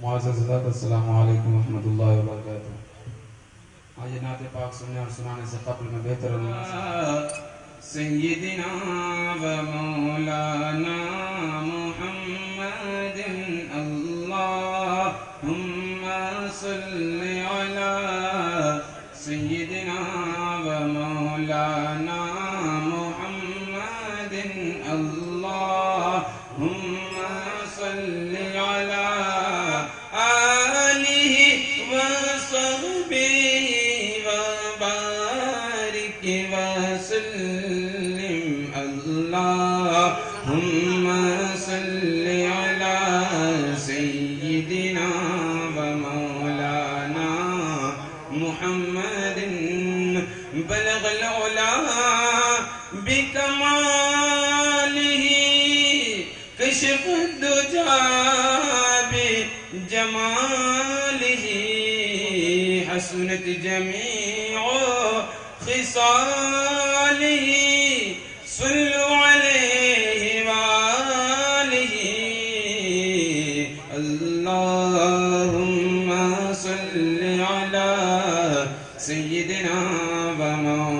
معززات السلام علیکم ورحمۃ اللہ وبرکاتہ۔ آج نعت پاک سننے اور سنانے سے قبل میں بہتر سیدنا و مولانا محمد اللهم صلی علی سیدنا بلغ العلا بكماله. كشف الدجى بجماله. حسنت جميع خصاله. Bhagavano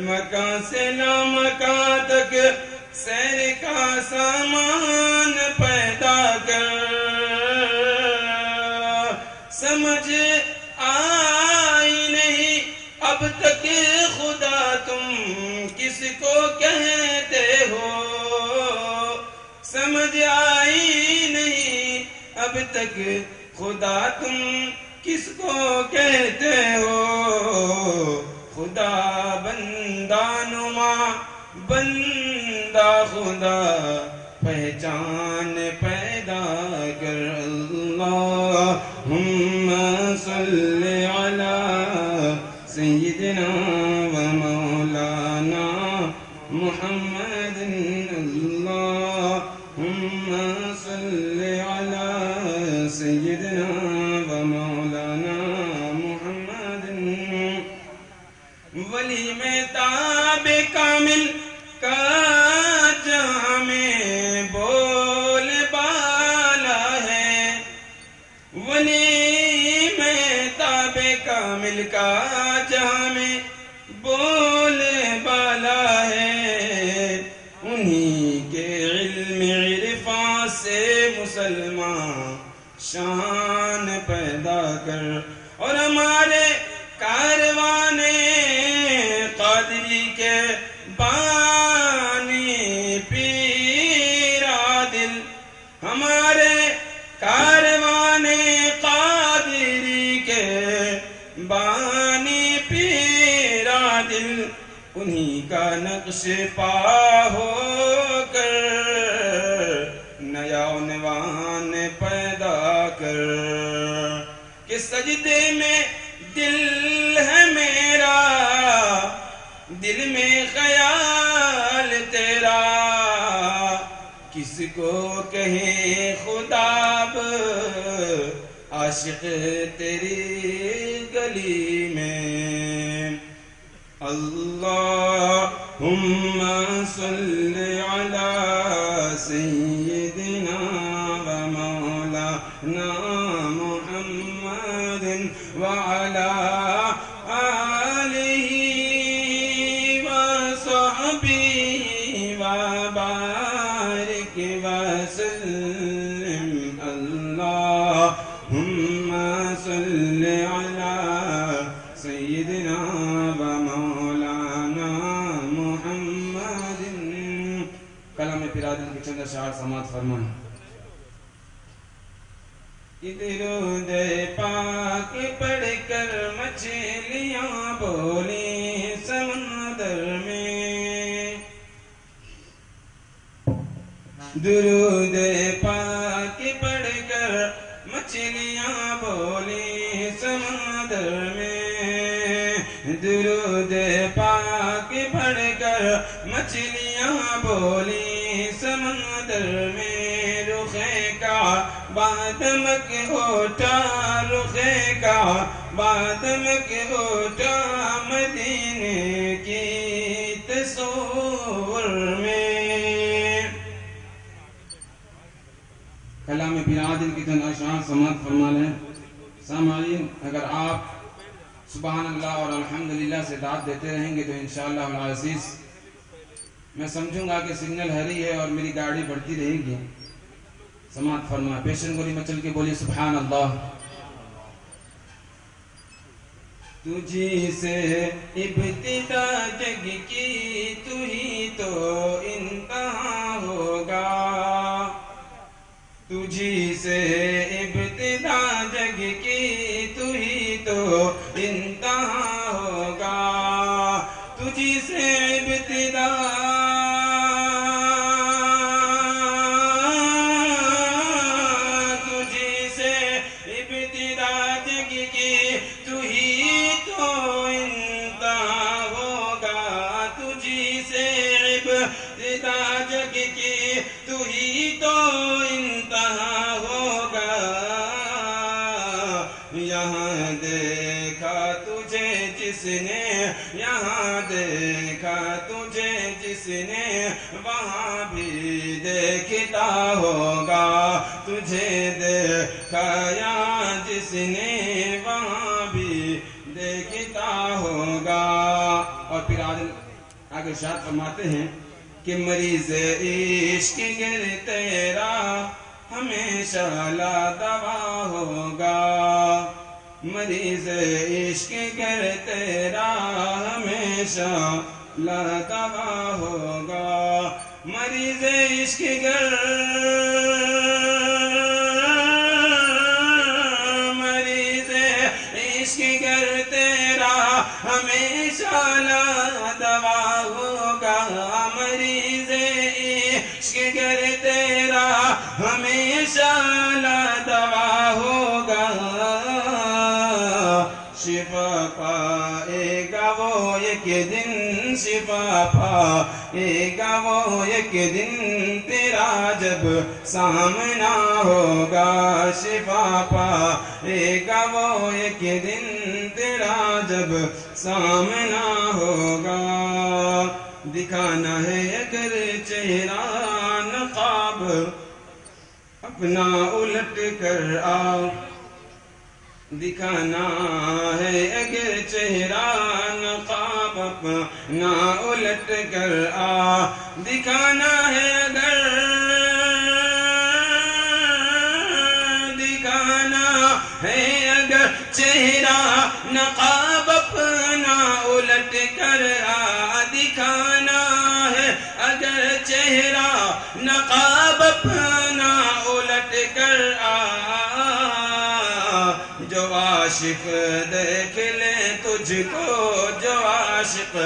مکان سے لامکا تک سیر کا سامان پیدا کر۔ سمجھ آئی نہیں اب تک خدا تم کس کو کہتے ہو؟ سمجھ آئی نہیں اب تک خدا تم کس کو کہتے ہو؟ خدا بندہ نما بندہ خدا پہچان پہ الكامل کا نقش پا ہو کر، نیا عنوان پیدا کر۔ کہ سجدے میں دل ہے میرا، دل میں خیال تیرا۔ کس کو کہے خدا اب، عاشق تیری گلی میں۔ اللہ اللهم صل على سيدنا ومولانا محمد وعلى آله وصحبه وبارك. فرمائیں دے پاک پڑھ کر مچھلیاں بولی سمندر میں درود پاک پڑھ کر مچھلیاں بولی سمندر میں درود پاک پڑھ کر مچھلیاں بولی سمندر میں رخے کا بادمک اٹھا رخے کا بادمک اٹھا مدینے کی تصور میں۔ کلام پیرادن کی چند اشعار سماعت فرما لیں۔ سامعین، اگر آپ سبحان اللہ اور الحمدللہ سے داد دیتے رہیں گے تو انشاءاللہ العزیز میں سمجھوں گا کہ سگنل ہری ہے اور میری گاڑی بڑھتی رہے گی۔ سماعت فرما پیشن گولی مچل کے بولی سبحان اللہ تجھی سے ابتدا جگ کی تو ہی تو انتہا ہوگا۔ تجھی ارشاد فرماتے ہیں کہ مریض عشق گر تیرا ہمیشہ لا دوا ہوگا۔ مریض عشق گر تیرا ہمیشہ لا دوا ہوگا۔ مریض عشق گر ہمیشہ لا دوا ہوگا۔ شفا پائے گا وہ ایک دن، شفا پائے گا وہ ایک دن تیرا جب سامنا ہوگا۔ شفا پائے گا وہ ایک دن تیرا جب سامنا ہوگا۔ دکھانا ہے اگر چہرہ اپنا الٹ کر آؤ دکھانا ہے اگر چہرہ نقاب اپنا الٹ کر آ دکھانا ہے اگر دکھانا ہے اگر چہرہ نقاب اپنا الٹ کر آ دکھانا ہے اگر چہرہ نقاب اپنا عاشق، دیکھ لے تجھ کو جو عاشق،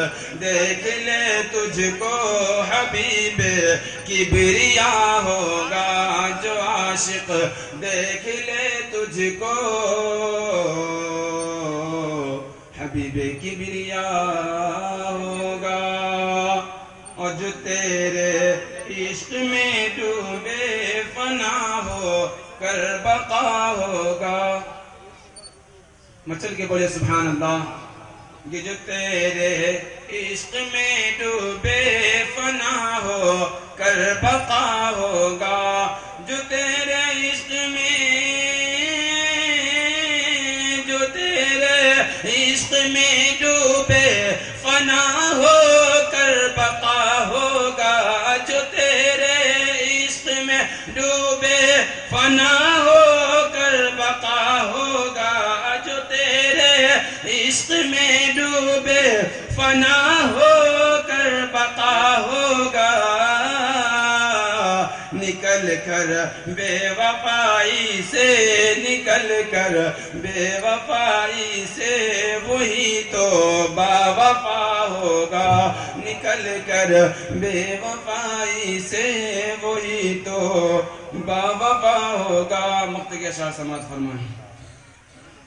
دیکھ لے تجھ کو حبیب، کبریا ہوگا جو عاشق، دیکھ لے تجھ کو حبیب کبریا ہوگا۔ اور جو تیرے عشق میں ڈوبے فنا ہو کر بقا ہوگا۔ مچل کے بولے، سبحان اللہ۔ یہ جو تیرے عشق میں ڈوبے فنا ہو، کر بقا ہوگا۔ جو تیرے عشق میں، جو تیرے عشق میں ڈوبے فنا ہو، کر بقا ہوگا۔ جو تیرے عشق میں ڈوبے فنا فنا ہو کر بقا ہوگا۔ نکل کر بے وفائی سے نکل کر بے وفائی سے وہی تو با وفا ہوگا۔ نکل کر بے وفائی سے وہی تو با وفا ہوگا۔ مقت کے شاہ سماعت فرمائیں۔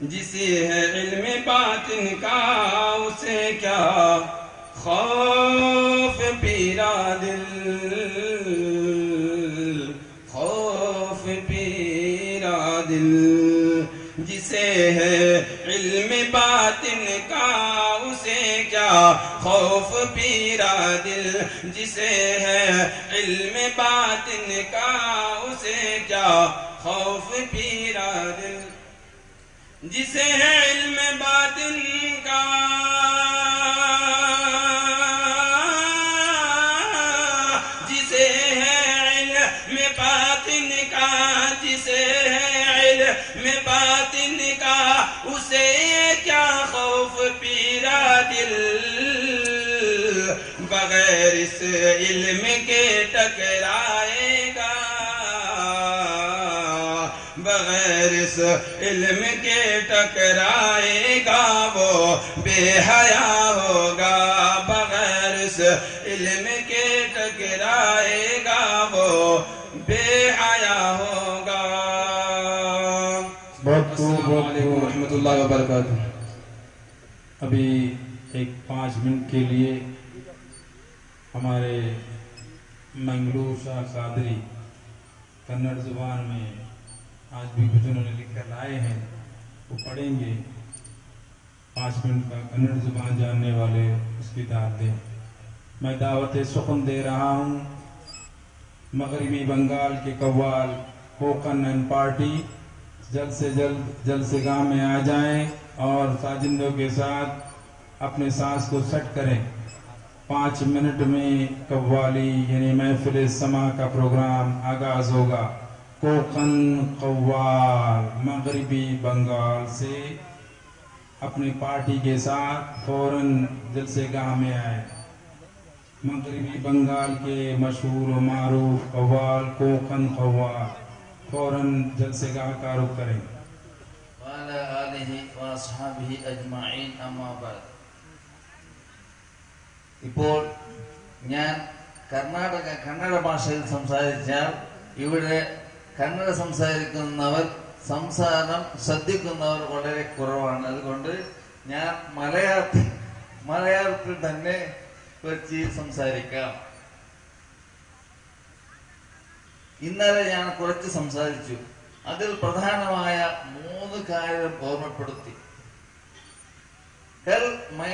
جسے ہے علم باطن کا، اسے کیا خوف پیرا دل، خوف پیرا دل۔ جسے ہے علم باطن کا، اسے کیا خوف پیرا دل۔ جسے ہے علم باطن کا، اسے کیا خوف پیرا دل۔ جسے ہے علم باطن کا۔ جسے ہے علم باطن کا، جسے ہے علم باطن کا، اسے کیا خوف پیرا دل۔ بغیر اس علم کے ٹکرائے بغیر اس علم کے ٹکرائے گا وہ بے حیا ہوگا۔ بغیر اس علم کے ٹکرائے گا وہ بے حیا ہوگا۔ بہت علیکم ورحمۃ اللہ وبرکاتہ۔ ابھی ایک پانچ منٹ کے لیے ہمارے منگلور شاہ قادری کنڑ زبان میں آج بھی کچھ انہوں نے لکھ کر لائے ہیں، وہ پڑھیں گے۔ پانچ منٹ کا کنڑ زبان جاننے والے اس کی دعوت دیں۔ میں دعوت سخن دے رہا ہوں۔ مغربی بنگال کے قوال کوکن اینڈ پارٹی جلد سے جلد جلد سے گاہ میں آ جائیں اور ساجندوں کے ساتھ اپنے سانس کو سٹ کریں۔ پانچ منٹ میں قوالی یعنی محفل سما کا پروگرام آغاز ہوگا۔ کوکن قوال مغربی بنگال سے اپنی پارٹی کے ساتھ فوراً جلسے گاہ میں آئے مغربی بنگال کے مشہور و معروف قوال کوکن قوال فوراً جلسے گاہ کا رخ کریں وعلى آله وأصحابه أجمعين أما بعد ഇപ്പോൾ ഞാൻ കർണാടക കന്നഡ ഭാഷയിൽ സംസാരിച്ചാൽ ഇവിടെ കന്നഡ സംസാരിക്കുന്നവർ സംസാരം ശ്രദ്ധിക്കുന്നവർ വളരെ കുറവാണ്. അതുകൊണ്ട് ഞാൻ മലയാളത്തിൽ മലയാളത്തിൽ തന്നെ വെച്ച് സംസാരിക്കാം. ഇന്നലെ ഞാൻ കുറച്ച് സംസാരിച്ചു. അതിൽ പ്രധാനമായ മൂന്ന് കാര്യം ഓർമ്മപ്പെടുത്തി. കൽ മൈ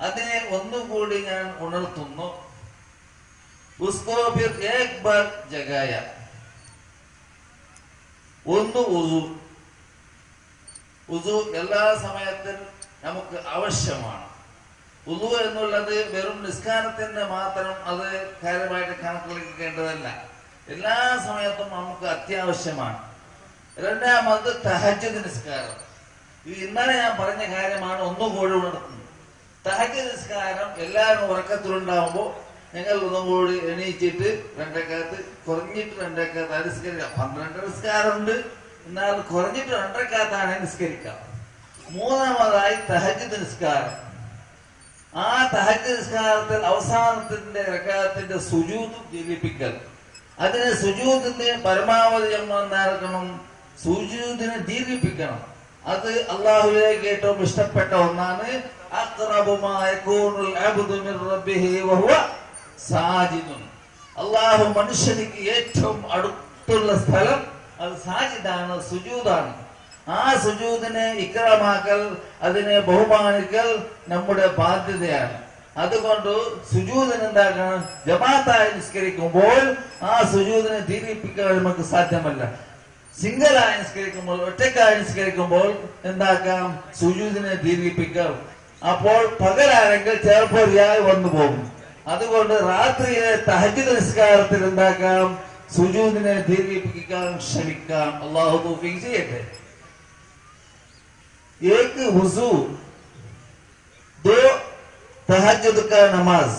അതിനെ ഒന്നുകൂടി ഞാൻ ഉണർത്തുന്നു. ജഗായ. ഒന്ന് ഉസു. ഉസു എല്ലാ സമയത്തും നമുക്ക് ആവശ്യമാണ്. ഉദു എന്നുള്ളത് വെറും നിസ്കാരത്തിന്റെ മാത്രം അത് കാര്യമായിട്ട് കണക്കിലെടുക്കേണ്ടതല്ല. എല്ലാ സമയത്തും നമുക്ക് അത്യാവശ്യമാണ്. രണ്ടാമത് തഹജ് നിസ്കാരം. ഇന്നലെ ഞാൻ പറഞ്ഞ കാര്യമാണ് ഒന്നുകൂടി ഉണർത്തുന്നത് തഹജ് നിസ്കാരം എല്ലാവരും നിങ്ങൾ ഞങ്ങൾ ഒന്നുകൂടി എണീച്ചിട്ട് രണ്ടേക്കാത്ത് കുറഞ്ഞിട്ട് രണ്ടരക്കകത്ത് നിസ്കരിക്കാം പന്ത്രണ്ട് നിസ്കാരമുണ്ട്. എന്നാൽ കുറഞ്ഞിട്ട് രണ്ടേക്കാത്താണ് നിസ്കരിക്കാം മൂന്നാമതായി തഹജ് നിസ്കാരം. ആ തഹജ് നിസ്കാരത്തിൽ അവസാനത്തിന്റെ റക്കാത്തിന്റെ സുജൂത് ജലിപ്പിക്കൽ അതിന് സുജൂതിന്റെ പരമാവധി നമ്മൾ എന്താക്കണം സുജൂതിനെ ദീർഘിപ്പിക്കണം. അത് അള്ളാഹുലേക്ക് ഏറ്റവും ഇഷ്ടപ്പെട്ട ഒന്നാണ്. അള്ളാഹു മനുഷ്യനിക്ക് ഏറ്റവും അടുത്തുള്ള സ്ഥലം അത് സാജിദാണ് സുജൂദാണ് ആ സുജൂദിനെ ഇക്രമാക്കൽ അതിനെ ബഹുമാനിക്കൽ നമ്മുടെ ബാധ്യതയാണ്. അതുകൊണ്ട് സുജൂദിന് എന്താക്കണം? ജമാത്തായി നിസ്കരിക്കുമ്പോൾ ആ സുജൂദിനെ ദീപിപ്പിക്കാൻ നമുക്ക് സാധ്യമല്ല. സിംഗിളായി നിസ്കരിക്കുമ്പോൾ ഒറ്റക്കായി നിസ്കരിക്കുമ്പോൾ എന്താക്കാം? സുജൂദിനെ ദീർഘിപ്പിക്കാം അപ്പോൾ പകലാണെങ്കിൽ ചേർപ്പൊരിയായി വന്നു പോകും. അതുകൊണ്ട് രാത്രിയിലെ തഹജ് നിസ്കാരത്തിൽ ഉണ്ടാക്കാം സുജൂദിനെ ദീർഘിപ്പിക്കാൻ ശ്രമിക്കാം. അള്ളാഹു തോഫീക്ക് ചെയ്യട്ടെ. ഏക്ക് ഹുസു ദോ തഹജുദ് കാ നമാസ്.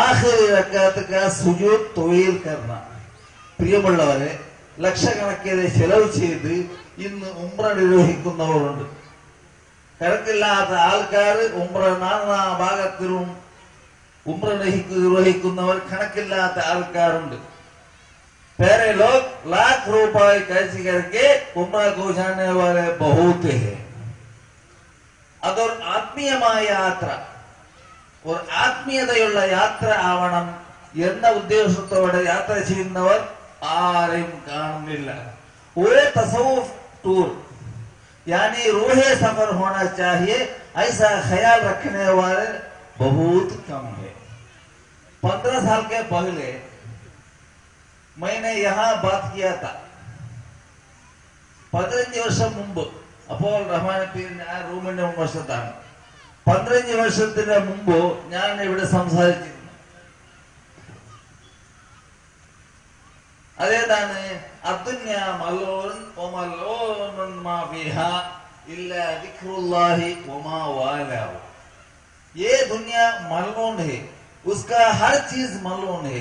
ആഖിരി റക്കാത്ത് കാ സുജൂദ് തൊഴിൽ കർണ. പ്രിയമുള്ളവരെ ലക്ഷക്കണക്കിന് ചെലവ് ചെയ്ത് ഇന്ന് ഉംറ നിർവഹിക്കുന്നവരുണ്ട് തിരക്കില്ലാത്ത ആൾക്കാർ ഉംറ നാനാ ഭാഗത്തിലും ഉംറ നിർവഹിക്കുന്നവർ കണക്കില്ലാത്ത ആൾക്കാരുണ്ട്. പേരെ ലോക് ലാഖ് രൂപായി കൈസി കരക്ക് ഉംറ ഘോഷാനെ വരെ അതൊരു ആത്മീയമായ യാത്ര. ഒരു ആത്മീയതയുള്ള യാത്ര ആവണം എന്ന ഉദ്ദേശത്തോടെ യാത്ര ചെയ്യുന്നവർ ആരെയും കാണുന്നില്ല. ഒരേ തസവൂഫ് ٹور۔ یعنی روحے سفر ہونا چاہیے، ایسا خیال رکھنے والے بہت کم ہے پندرہ سال کے پہلے میں نے یہاں بات کیا تھا۔ پندرہ ورشم ممب، اپول رحمان پیر پندرہ منباری چاہیے அதே தானே அத்துன்யா மல்லோன் ஒமல்லோன் மாஃபிஹா இல்ல دنیا ملون ہے اس کا ہر چیز ملون ہے